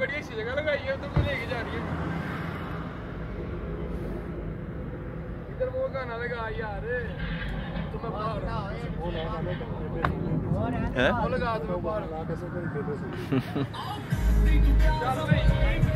बड़ी अच्छी जगह लगाई है उधर को लेके जा रही है इधर वो गाना लगा यार है